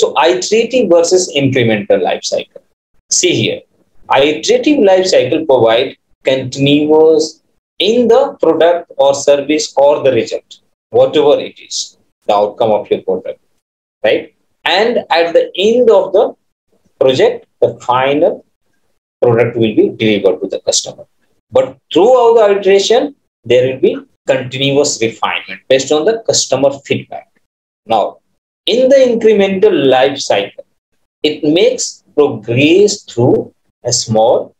So iterative versus incremental life cycle. See here, iterative life cycle provide continuous in the product or service or the result, whatever it is, the outcome of your product, right? And at the end of the project, the final product will be delivered to the customer. But throughout the iteration, there will be continuous refinement based on the customer feedback. Now, in the incremental life cycle, it makes progress through a small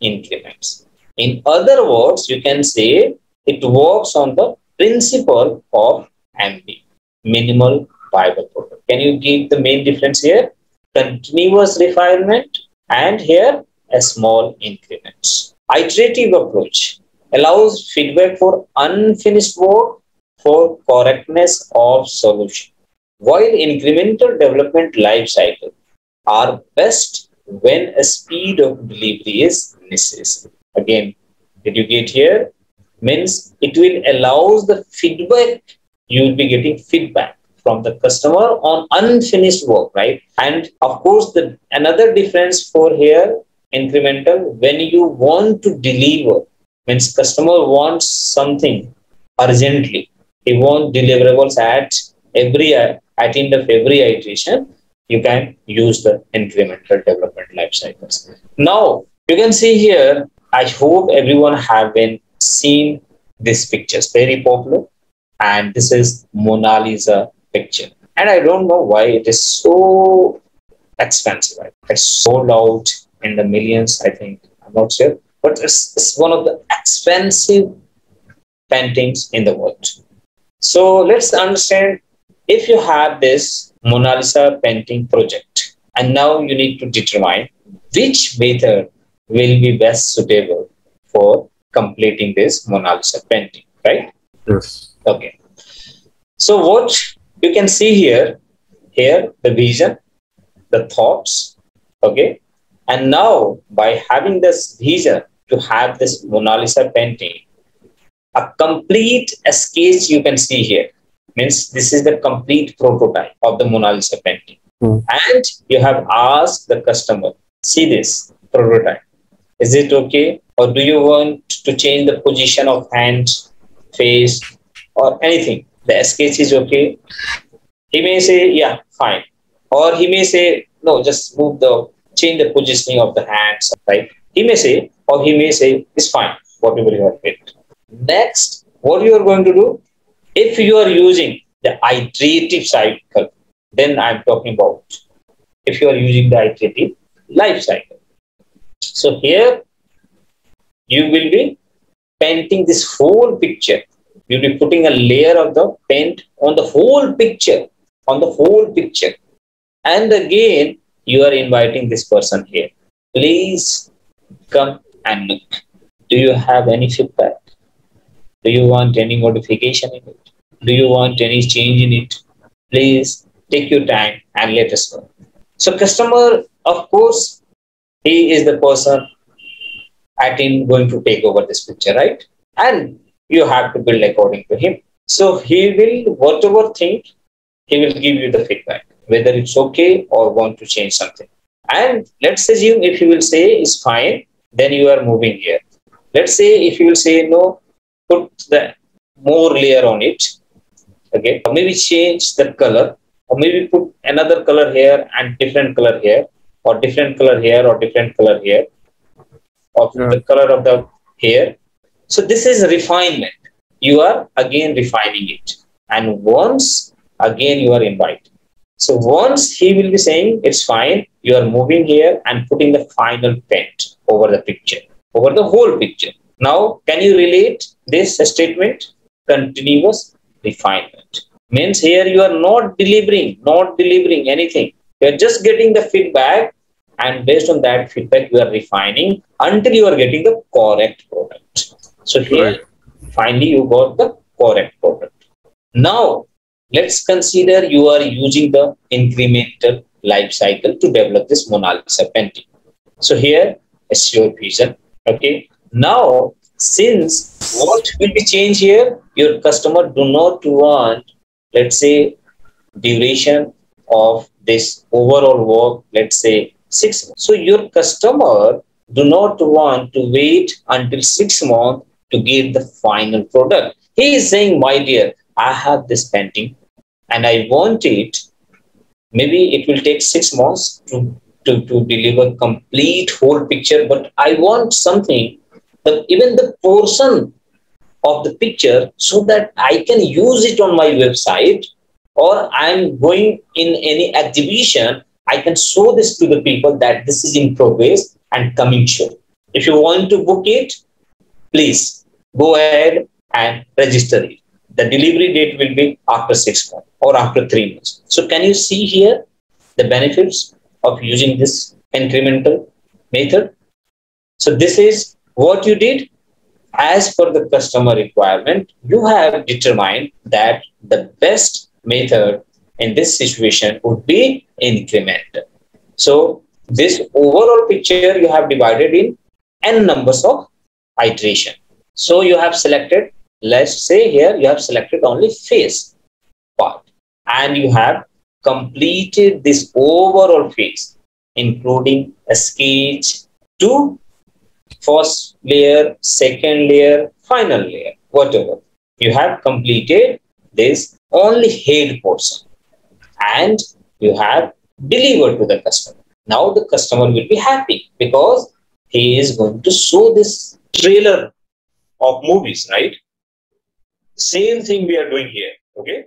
increments. In other words, you can say it works on the principle of MV, minimal viable product. Can you give the main difference here? Continuous refinement and here a small increments. Iterative approach allows feedback for unfinished work for correctness of solution. While incremental development life cycle are best when a speed of delivery is necessary. Again, did you get here? Means it will allows the feedback, you will be getting feedback from the customer on unfinished work, right? And of course, the another difference for here incremental when you want to deliver means customer wants something urgently he wants deliverables at every at end of every iteration you can use the incremental development life cycles now you can see here i hope everyone have been seen this pictures very popular and this is mona lisa picture and i don't know why it is so expensive right? it's sold out in the millions, I think. I'm not sure. But it's, it's one of the expensive paintings in the world. So let's understand if you have this Mona Lisa painting project, and now you need to determine which method will be best suitable for completing this Mona Lisa painting, right? Yes. Okay. So what you can see here, here the vision, the thoughts, okay, and now, by having this vision to have this Mona Lisa painting, a complete sketch you can see here means this is the complete prototype of the Mona Lisa painting. Mm. And you have asked the customer, see this prototype. Is it okay? Or do you want to change the position of hand, face, or anything? The sketch is okay. He may say, yeah, fine. Or he may say, no, just move the change the positioning of the hands, right? He may say, or he may say, it's fine, whatever you have picked. Next, what you are going to do, if you are using the iterative cycle, then I'm talking about if you are using the iterative life cycle. So here, you will be painting this whole picture. You'll be putting a layer of the paint on the whole picture, on the whole picture. And again, you are inviting this person here. Please come and look. Do you have any feedback? Do you want any modification in it? Do you want any change in it? Please take your time and let us know. So customer, of course, he is the person at in going to take over this picture, right? And you have to build according to him. So he will, whatever thing, he will give you the feedback whether it's okay or want to change something. And let's assume if you will say is fine, then you are moving here. Let's say if you will say no, put the more layer on it. Okay, or maybe change the color, or maybe put another color here and different color here, or different color here, or different color here, of yeah. the color of the hair. So this is refinement. You are again refining it. And once again you are invited. So once he will be saying it's fine, you are moving here and putting the final paint over the picture, over the whole picture. Now, can you relate this statement? Continuous refinement. Means here you are not delivering, not delivering anything. You are just getting the feedback and based on that feedback you are refining until you are getting the correct product. So here right. finally you got the correct product. Now Let's consider you are using the incremental life cycle to develop this Lisa painting. So here your vision. Okay. Now, since what will be changed here? Your customer do not want, let's say, duration of this overall work, let's say six months. So your customer do not want to wait until six months to get the final product. He is saying, my dear, I have this painting and I want it. Maybe it will take six months to, to, to deliver complete whole picture, but I want something that even the portion of the picture so that I can use it on my website or I'm going in any exhibition, I can show this to the people that this is in progress and coming soon. If you want to book it, please go ahead and register it. The delivery date will be after six months or after three months. So can you see here the benefits of using this incremental method? So this is what you did as per the customer requirement. You have determined that the best method in this situation would be incremental. So this overall picture you have divided in n numbers of iteration. So you have selected, let's say here you have selected only face part and you have completed this overall face including a sketch to first layer, second layer, final layer, whatever. You have completed this only head portion and you have delivered to the customer. Now the customer will be happy because he is going to show this trailer of movies, right? Same thing we are doing here, okay?